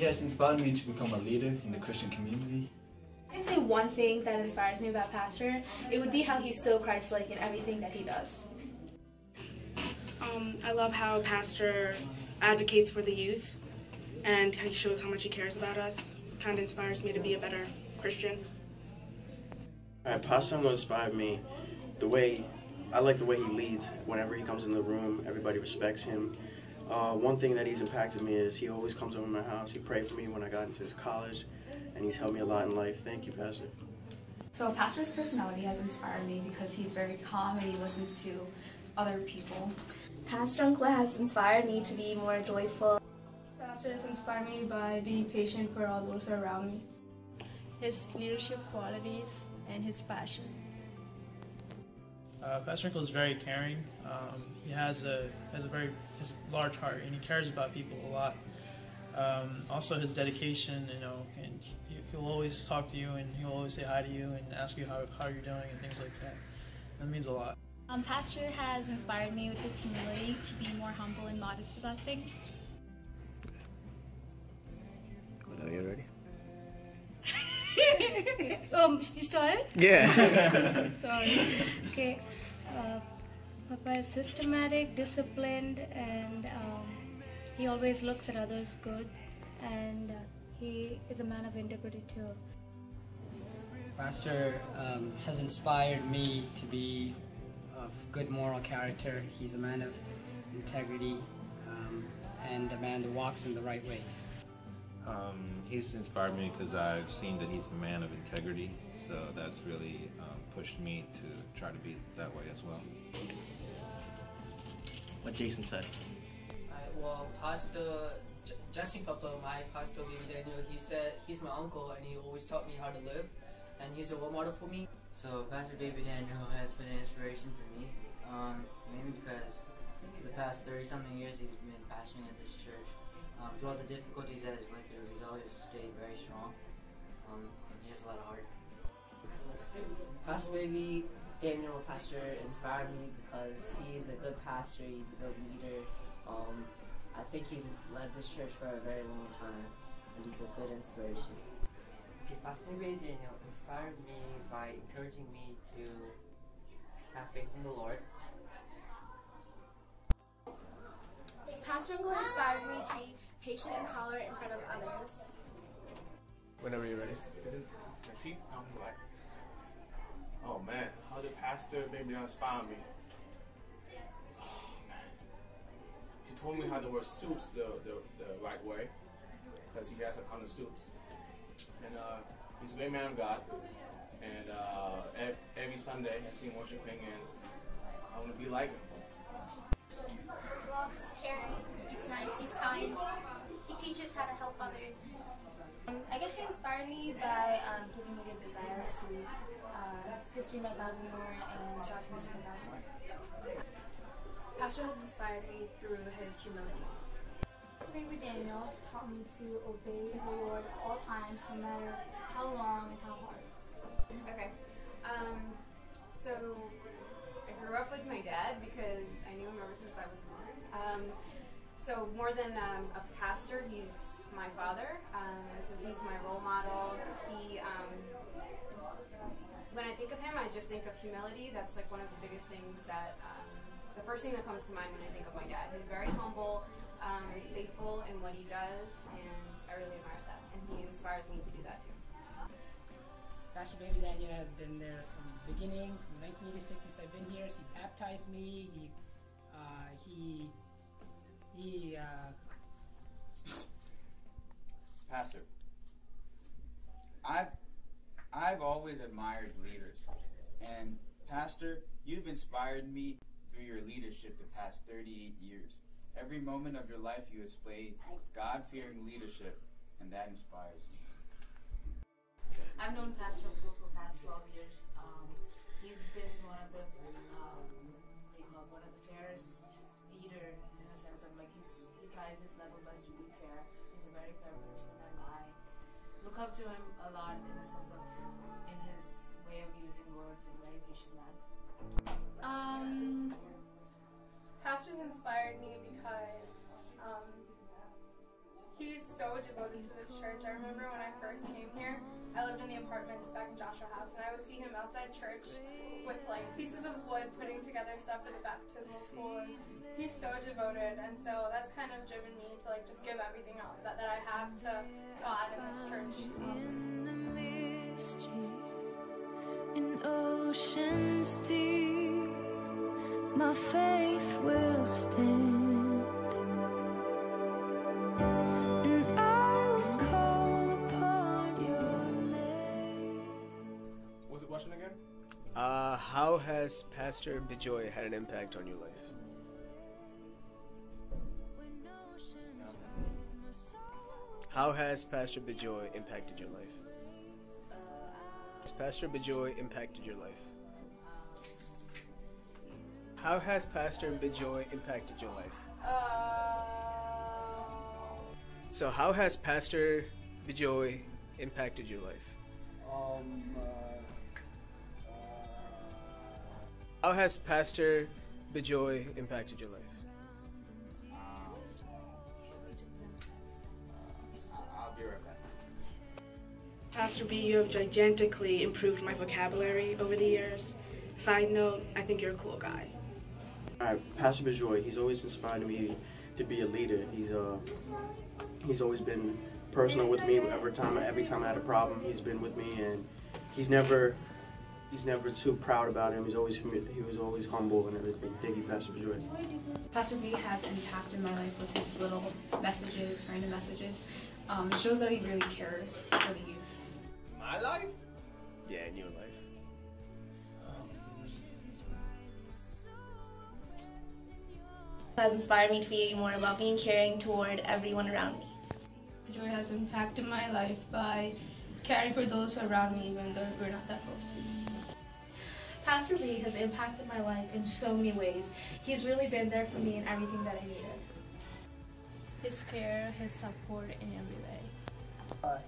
He has inspired me to become a leader in the Christian community. I can say one thing that inspires me about Pastor. It would be how he's so Christ-like in everything that he does. Um, I love how Pastor advocates for the youth and he shows how much he cares about us. Kind of inspires me to be a better Christian. All right, Pastor Uncle inspired me the way I like the way he leads. Whenever he comes in the room, everybody respects him. Uh, one thing that he's impacted me is he always comes over my house. He prayed for me when I got into his college, and he's helped me a lot in life. Thank you, Pastor. So Pastor's personality has inspired me because he's very calm and he listens to other people. Pastor Uncle has inspired me to be more joyful. Pastor has inspired me by being patient for all those who are around me. His leadership qualities and his passion. Uh, Pastor Uncle is very caring. Um, he has a has a very has a large heart, and he cares about people a lot. Um, also, his dedication, you know, and he, he'll always talk to you, and he'll always say hi to you, and ask you how, how you're doing, and things like that. That means a lot. Um, Pastor has inspired me with his humility to be more humble and modest about things. Well, are you ready? um, you started? Yeah. Sorry. Okay. Uh, Papa is systematic, disciplined, and um, he always looks at others good, and uh, he is a man of integrity too. Pastor um, has inspired me to be of good moral character. He's a man of integrity um, and a man that walks in the right ways. Um, he's inspired me because I've seen that he's a man of integrity, so that's really um, pushed me to try to be that way as well. What Jason said. I, well, Pastor J- Justin Papa, my pastor Baby Daniel, he said he's my uncle and he always taught me how to live, and he's a role model for me. So Pastor Baby Daniel has been an inspiration to me, um, mainly because the past 30 something years he's been pastoring at this church. Um, throughout the difficulties that he's went through, he's always stayed very strong. Um, and he has a lot of heart. Pastor Baby Daniel Pastor inspired me because he's a good pastor, he's a good leader. Um, I think he led this church for a very long time, and he's a good inspiration. Okay, Pastor Baby Daniel inspired me by encouraging me to have faith in the Lord. Pastor Uncle inspired me to be patient and tolerant in front of others. Whenever you're ready. See, I'm like, oh man, how did Pastor inspire me? Oh man, he told me how to wear suits the the, the right way, because he has a ton of suits, and uh, he's a great man of God, and uh, every Sunday I see him worshiping, and I want to be like him. Well, he's caring, he's nice, he's kind. He teaches how to help others. Um, I guess he inspired me by um, giving me the desire to uh, pursue my Bible more and try to pursue my Bible more. Pastor has inspired me through his humility. Pastor Baby Daniel taught me to obey the Lord at all times, no matter how long and how hard. Okay. Um, so I grew up with my dad because I knew him ever since I was born. Um, so more than um, a pastor, he's my father, um, and so he's my role model. He, um, when I think of him, I just think of humility. That's like one of the biggest things that, um, the first thing that comes to mind when I think of my dad. He's very humble um, and faithful in what he does, and I really admire that. And he inspires me to do that too. Pastor Baby Daniel has been there from the beginning, from 1986 since I've been here. He baptized me. He, uh, he, he. Uh, Pastor, I've I've always admired leaders, and Pastor, you've inspired me through your leadership the past 38 years. Every moment of your life, you displayed God-fearing leadership, and that inspires me. I've known Pastor Uncle for the past 12 years. Um, he's been one of the um, one of the fairest leader in a sense of like he's, he tries his level best to be fair. He's a very fair person, look up to him a lot in the sense of in his way of using words of dedication that? Um, pastors inspired me because um, he's so devoted to this church. I remember when I first came here, I lived in the apartments back in Joshua House, and I would see him outside church with like pieces of wood putting together stuff for the baptismal pool. And he's so devoted, and so that's kind of driven me to like just give everything up that, that I have to God and this church. In the in oceans deep, my faith will stand. Has Pastor Bijoy had an impact on your life? How has Pastor Bijoy impacted your life? Has Pastor Bijoy impacted your life? How has Pastor Bijoy impacted your life? So, how has Pastor Bijoy impacted your life? Um, How has Pastor Bijoy impacted your life? I'll be right back. Pastor B, you have gigantically improved my vocabulary over the years. Side note, I think you're a cool guy. Alright, Pastor Bijoy, he's always inspired me to be a leader. He's uh he's always been personal with me every time every time I had a problem, he's been with me and he's never he's never too proud about him. He's always he was always humble and everything. Thank you, Pastor Bijoy. Pastor B has impacted my life with his little messages, random messages. Um, it shows that he really cares for the youth. My life? Yeah, in your life. has inspired me to be more loving and caring toward everyone around me. Joy has impacted my life by caring for those around me even though we're not that close. Pastor B has impacted my life in so many ways. He's really been there for me in everything that I needed. His care, his support in every way. Uh,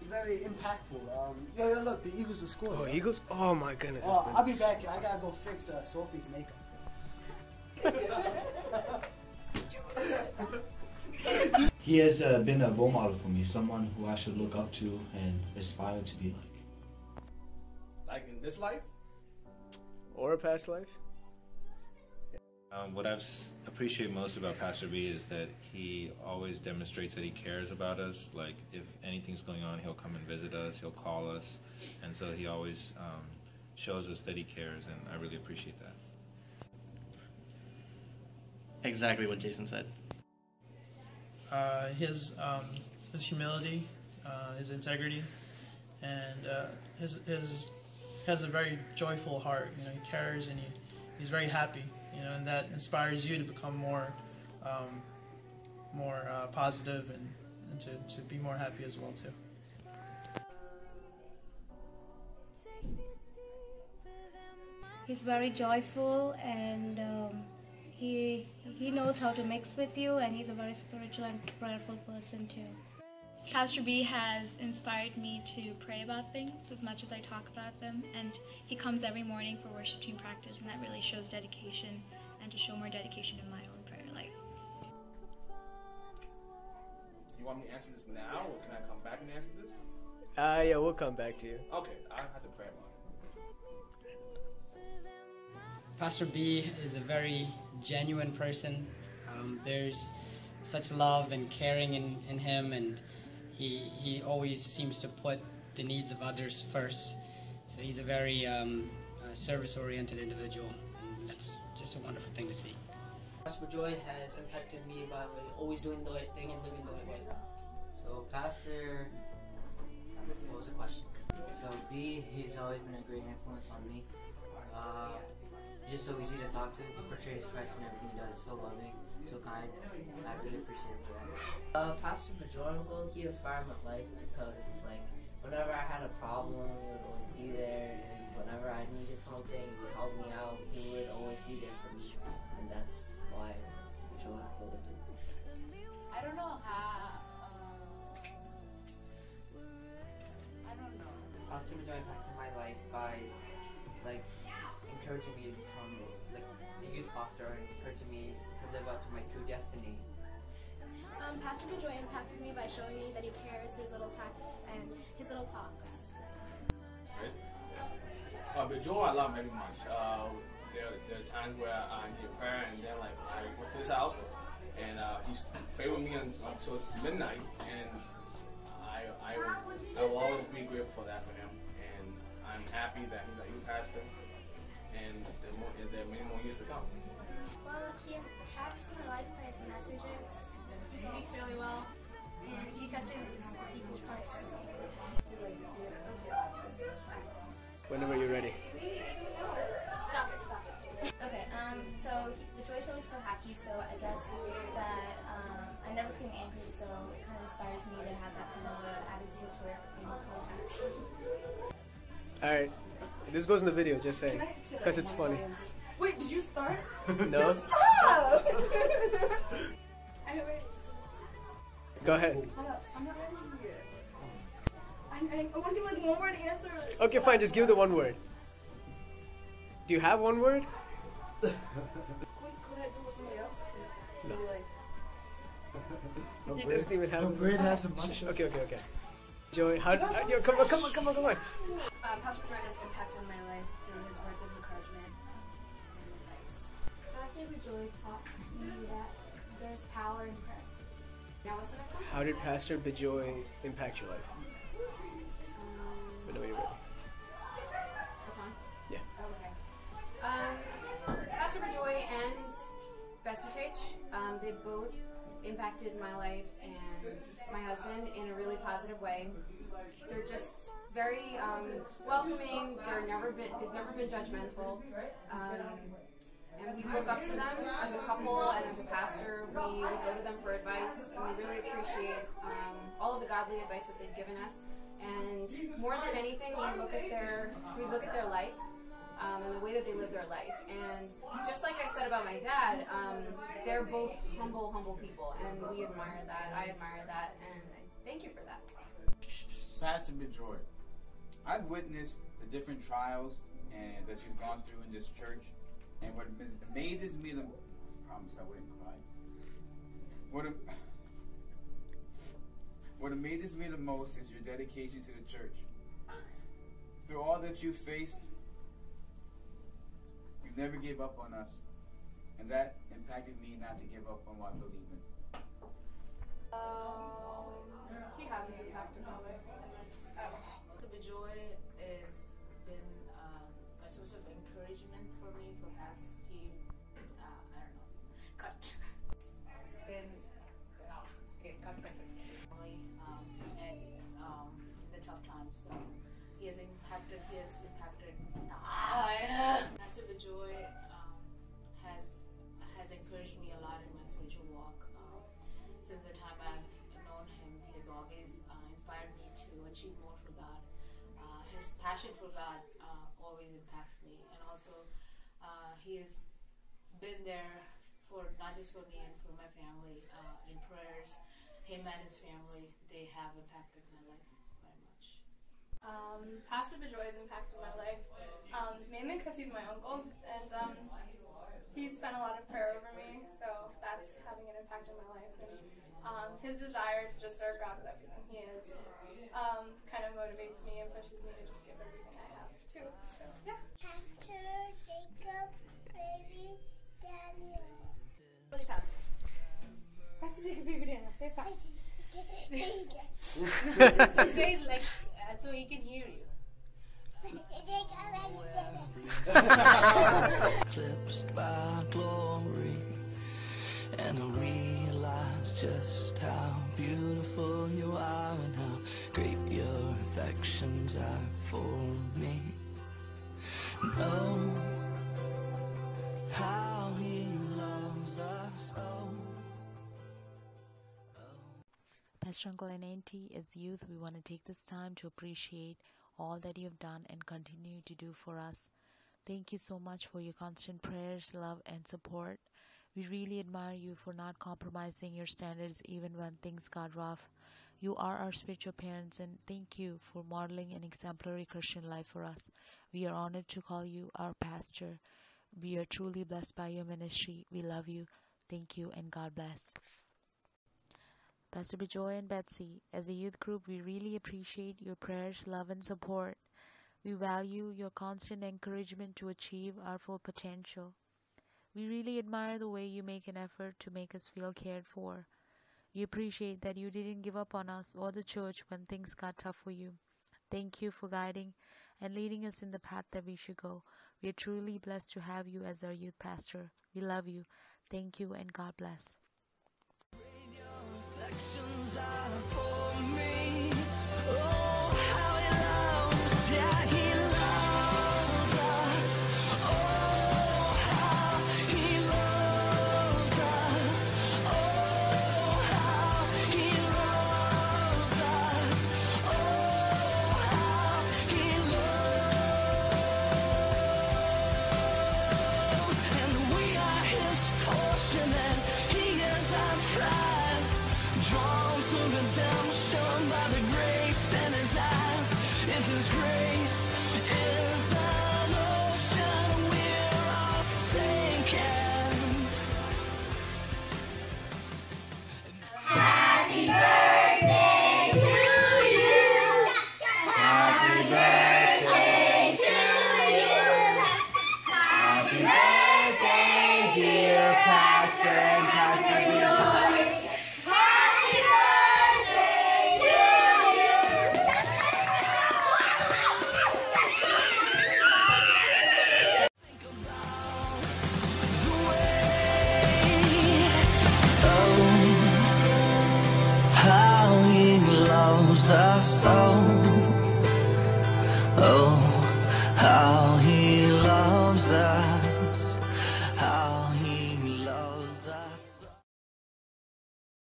he's very impactful. Um, yo, yo, look, the Eagles are scoring. Oh, right? Eagles! Oh my goodness. Oh, I'll be back. I gotta go fix uh, Sophie's makeup. He has uh, been a role model for me, someone who I should look up to and aspire to be like. Like in this life? Or a past life? Um, what I've s- appreciate most about Pastor B is that he always demonstrates that he cares about us. Like if anything's going on, he'll come and visit us. He'll call us, and so he always um, shows us that he cares, and I really appreciate that. Exactly what Jason said. Uh, his um, his humility, uh, his integrity, and uh, his his has a very joyful heart. You know, he cares and he, he's very happy. You know, and that inspires you to become more um, more uh, positive and, and to, to be more happy as well too. He's very joyful and um, he he knows how to mix with you and he's a very spiritual and prayerful person too. Pastor B has inspired me to pray about things as much as I talk about them, and he comes every morning for worship team practice, and that really shows dedication and to show more dedication in my own prayer life. You want me to answer this now, or can I come back and answer this? Uh, yeah, we'll come back to you. Okay, I have to pray about it. Pastor B is a very genuine person. Um, there's such love and caring in, in him, and he, he always seems to put the needs of others first. So he's a very um, uh, service oriented individual, and that's just a wonderful thing to see. Pastor Joy has impacted me by always doing the right thing and living the right way. So, Pastor, what was the question? So, B, he's always been a great influence on me. Uh, he's just so easy to talk to. He portrays Christ in everything he does. He's so loving, so kind. I really appreciate him for that. Uh, Pastor Bajoranko, he inspired my life because, like, whenever I had a problem, he would always be there, and whenever I needed something, he would help me out. He would always be there for me, and that's why Bajoranko is it. I don't know how. Uh, I don't know. Pastor Joy impacted my life by like encouraging me to become like a youth pastor and encouraging me to live up to my true destiny. Um, Pastor DeJoy impacted me by showing me that he cares through his little texts and his little talks. Right? Uh, but Joel, I love him very much. Uh, there, there are times where I need prayer, and then like I go to his house, and uh, he's pray with me until midnight, and I, I, will, I will always be grateful for that for him, and I'm happy that he's a youth pastor, and there, more, there are many more years to come. Well, he impacts my life by his messages. He speaks really well, and he touches people's hearts. Whenever you're ready. Stop it, stop it. Okay, um, so he, the Joy's always so happy, so I guess that um, I never seen him angry, so it kind of inspires me to have that kind of attitude toward you All right. This goes in the video, just saying, because it's funny. Wait, did you start? No. Stop! Go ahead. I'm not ready yet. I, I, I want to give like one word answer. Okay, fine. Just give the one word. Do you have one word? Could, could I do with somebody else? No. Like, He doesn't even have. No, Braid has a Shh, Okay, okay, okay. Joey, how? Uh, yo, come on, come on, come on, come on. Um, Pastor Joy has impacted my life through his words of encouragement and advice. Pastor Joy taught me that there's power in prayer. Now what's the next? How did Pastor Bijoy impact your life? Whenever you're ready. It's on? Yeah. Okay. Um, Pastor Joy and Betsy Church, um, they both impacted my life and my husband in a really positive way. They're just very um, welcoming. They're never been they've never been judgmental. Um, and we look up to them as a couple and as a pastor. We, we go to them for advice, and we really appreciate um, all of the godly advice that they've given us. And more than anything, we look at their we look at their life um, and the way that they live their life. And just like I said about my dad, um, they're both humble, humble people, and we admire that. I admire that, and I thank you for that. Pastor Bijoy, I've witnessed the different trials and that you've gone through in this church, and what amazes me the I promise I wouldn't cry. What what amazes me the most is your dedication to the church. Through all that you faced, never gave up on us, and that impacted me not to give up on what I believe in. Um, he hasn't impacted my life at all. So Joy has been um, a source of encouragement for me for past more for God. Uh, his passion for God uh, always impacts me, and also uh, he has been there for not just for me and for my family uh, in prayers. Him and his family, they have impacted my life very much. Um, Pastor Bijoy has impacted my life, um, mainly because he's my uncle, and um, he's spent a lot of prayer over me, that's having an impact on my life. And um, his desire to just serve God with everything he is um, kind of motivates me and pushes me to just give everything I have too. So yeah. Pastor Jacob, baby Daniel. Really fast. Pastor Jacob, baby Daniel, say fast. so say it like uh, so he can hear you. Eclipsed by glory, and I realize just how beautiful you are and how great your affections are for me. Know how he loves us all. Pastor Uncle and Auntie, as youth, we want to take this time to appreciate all that you have done and continue to do for us. Thank you so much for your constant prayers, love, and support. We really admire you for not compromising your standards even when things got rough. You are our spiritual parents, and thank you for modeling an exemplary Christian life for us. We are honored to call you our pastor. We are truly blessed by your ministry. We love you. Thank you, and God bless. Pastor Bijoy and Betsy, as a youth group, we really appreciate your prayers, love, and support. We value your constant encouragement to achieve our full potential. We really admire the way you make an effort to make us feel cared for. We appreciate that you didn't give up on us or the church when things got tough for you. Thank you for guiding and leading us in the path that we should go. We are truly blessed to have you as our youth pastor. We love you. Thank you and God bless. Pastor